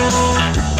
Música